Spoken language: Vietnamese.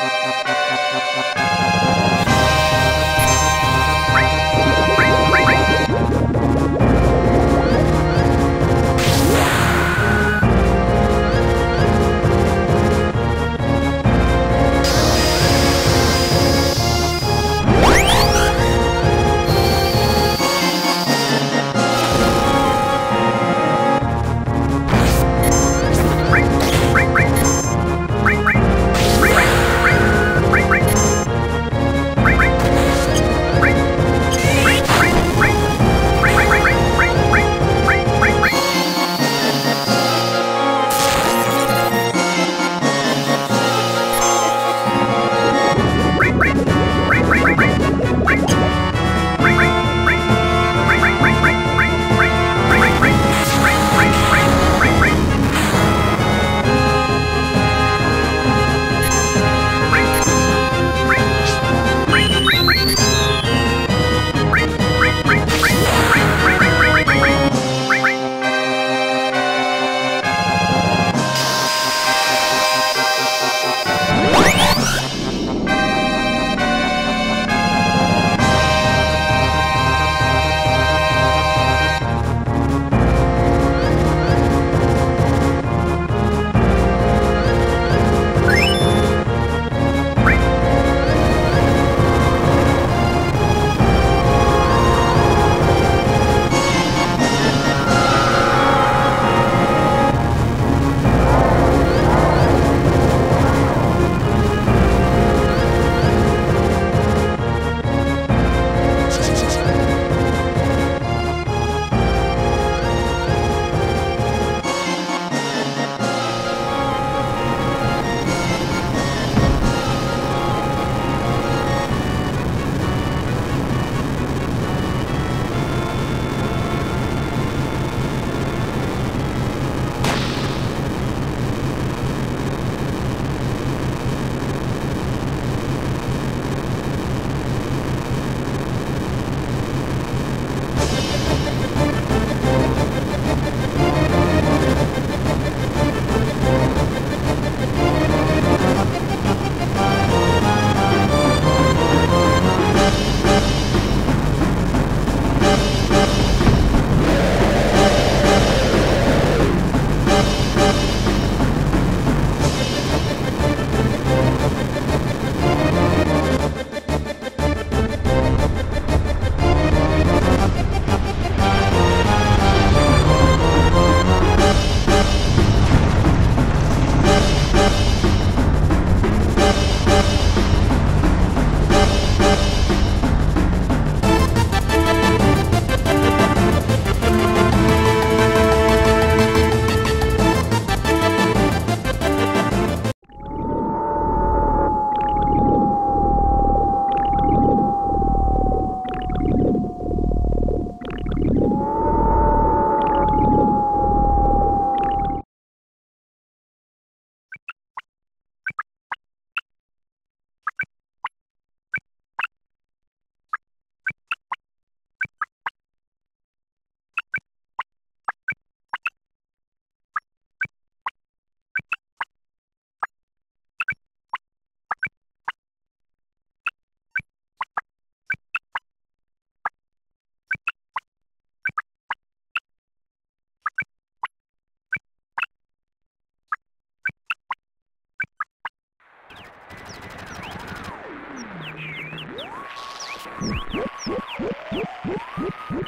Thank you. you.